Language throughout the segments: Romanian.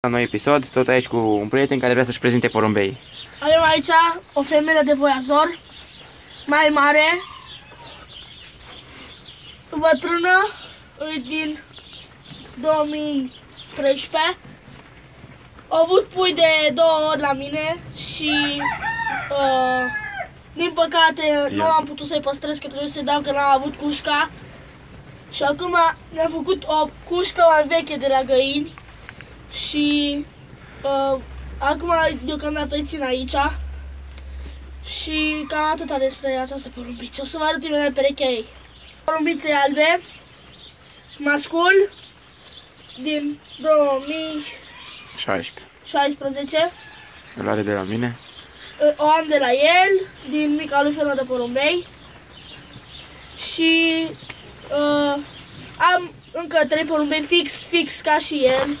La noi episod, tot aici cu un prieten care vrea să-și prezinte porumbei. Avem aici o femeie de voiazor, mai mare, bătrână, e din 2013. Au avut pui de două ori la mine și uh, din păcate nu Ia. am putut să-i păstrez, că trebuie să-i dau că n-am avut cușca. Și acum mi-a făcut o cușcă mai veche de la găini și uh, acum deocamdată îi țin aici. Și cam atâta despre această porumbiță. O să vă arăt imediat perechea ei. Porumbițe albe, mascul, din 2016, 16. Îl are de la mine. o am de la el, din mica lui fermă de porumbei. Și uh, am încă trei porumbei fix, fix ca și el,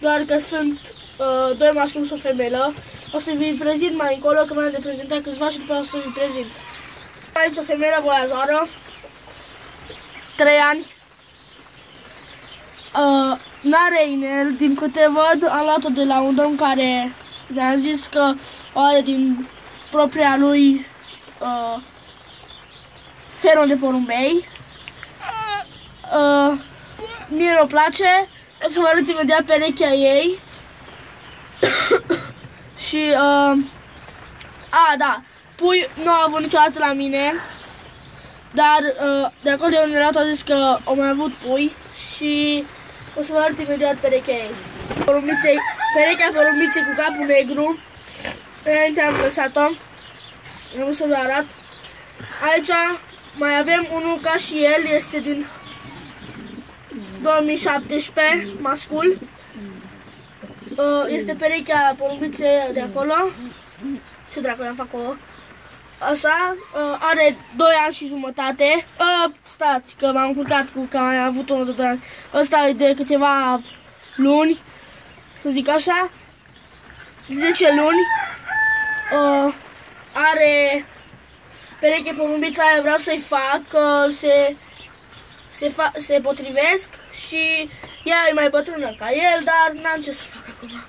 doar că sunt uh, doi masculi și o femelă. O să vi prezint mai încolo, că mi-am de prezentat câțiva și după aceea o să vi prezint. Aici o femelă voiazoară, 3 ani. Uh, n-are inel, din câte văd, am luat-o de la un domn care mi-a zis că o are din propria lui uh, fermă de porumbei. Uh, mie mi-o place, o să vă arăt imediat perechea ei. și, uh, a, da, pui nu a avut niciodată la mine, dar uh, de acolo de unde l-a luat a zis că au mai avut pui și o să vă arăt imediat perechea ei. Porumbiței, perechea porumbiței cu capul negru, înainte am lăsat-o, am să vă arăt. Aici mai avem unul ca și el, este din 2017, mascul. Uh, Este perechea porumbiței de acolo. Ce dracu am fac acolo? Așa, uh, are 2 ani și jumătate. Uh, stați, că m-am culcat cu că am mai avut unul de 2 ani. Ăsta e de câteva luni, să zic așa. 10 luni. Uh, are pereche porumbița aia, vreau să-i fac, uh, se, se, fa- se potrivesc și ea e mai bătrână ca el, dar n-am ce să fac acum.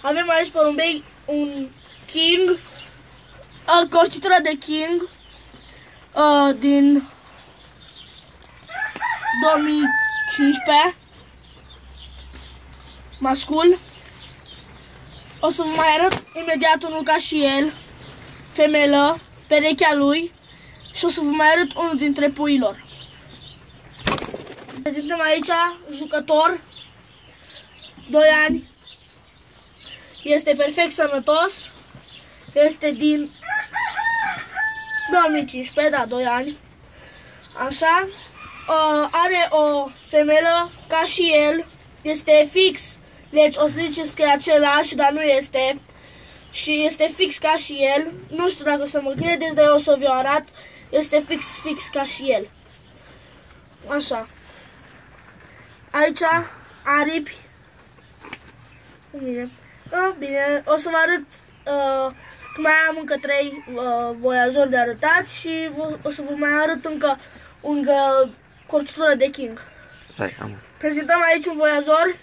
Avem aici porumbei un king, uh, corcitura de king uh, din 2015, mascul. O să vă mai arăt imediat unul ca și el, femelă, perechea lui și o să vă mai arăt unul dintre puilor. Prezentăm aici jucător, 2 ani, este perfect sănătos, este din 2015, da, 2 ani, așa, uh, are o femelă ca și el, este fix, deci o să ziceți că e același, dar nu este, și este fix ca și el, nu știu dacă o să mă credeți, dar eu o să vi-o arat, este fix, fix ca și el. Așa. Aici, aripi. Bine. A, bine, o să vă arăt uh, că mai am încă trei uh, voiajori de arătat și vă, o să vă mai arăt încă un uh, corcitură de king. Stai, am. Prezentăm aici un voiajor,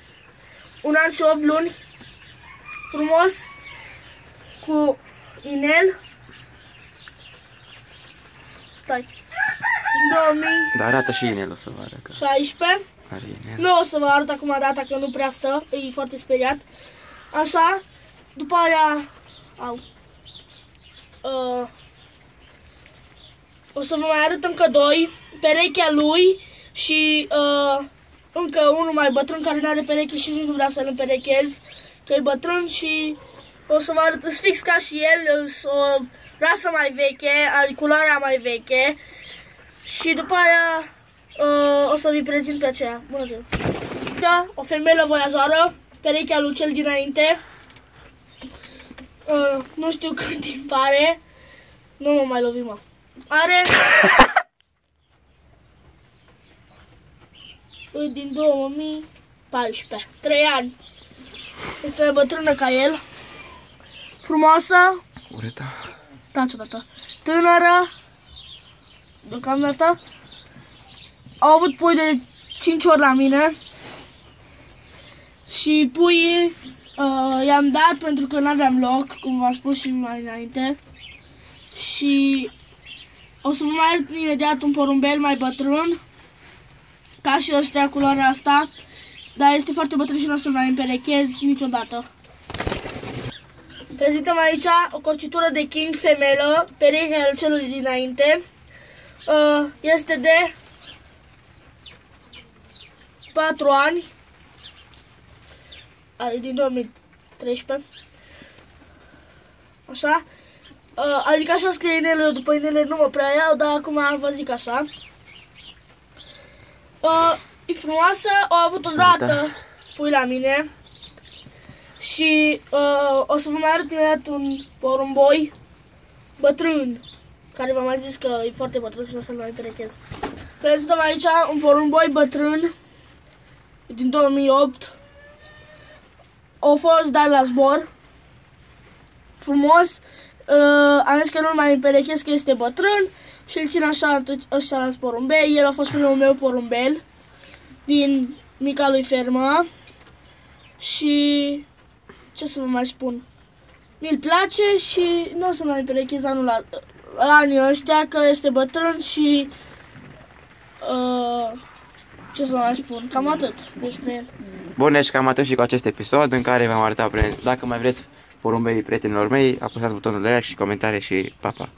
un an și 8 luni, frumos, cu inel. Stai. Din Dar arată și inel, o să vă arăt că 2016. are inel. Nu o să vă arăt acum data că nu prea stă, e foarte speriat. Așa, după aia, au. Uh, o să vă mai arăt încă doi, perechea lui și uh, încă unul mai bătrân care nu are pereche și nici nu vreau să-l împerechez, că e bătrân și o să vă arăt, sunt fix ca și el, îs o rasă mai veche, are culoarea mai veche și după aia uh, o să vi prezint pe aceea. Bună ziua! Da, o femeie voiajoară, perechea lui cel dinainte. Uh, nu știu cât timp are. Nu mă mai lovi, mă. Are... E din 2014. 3 ani. Este mai bătrână ca el. Frumoasă. Ureta. Taci odată. Tânără. Deocamdată. Au avut pui de 5 ori la mine. Și puii uh, i-am dat pentru că nu aveam loc, cum v-am spus și mai înainte. Și o să vă mai arăt imediat un porumbel mai bătrân, ca și ăstea culoarea asta, dar este foarte bătrân și nu o să-l mai împerechez niciodată. Prezentăm aici o corcitură de king femelă, perechea celui dinainte. Uh, este de 4 ani. Are din 2013. Așa. Uh, adică așa scrie inelele, după inele nu mă prea iau, dar acum vă zic așa. Uh, e frumoasă, o avut odată da. pui la mine. Și uh, o să vă mai arăt imediat un porumboi bătrân, care v-am mai zis că e foarte bătrân și o să-l mai perechez. Prezentăm aici un porumboi bătrân din 2008. Au fost dat la zbor. Frumos. Uh, am zis că nu-l mai împerechez că este bătrân și îl țin așa ăștia la porumbei. El a fost primul meu porumbel din mica lui fermă. Și ce să vă mai spun? Mi-l place și nu o să mai perechez anul la, la anii ăștia că este bătrân și uh, ce să mai spun, cam atât despre el. Bun, deci cam atât și cu acest episod în care v-am arătat, dacă mai vreți porumbei prietenilor mei, apăsați butonul de like și comentarii și pa, pa!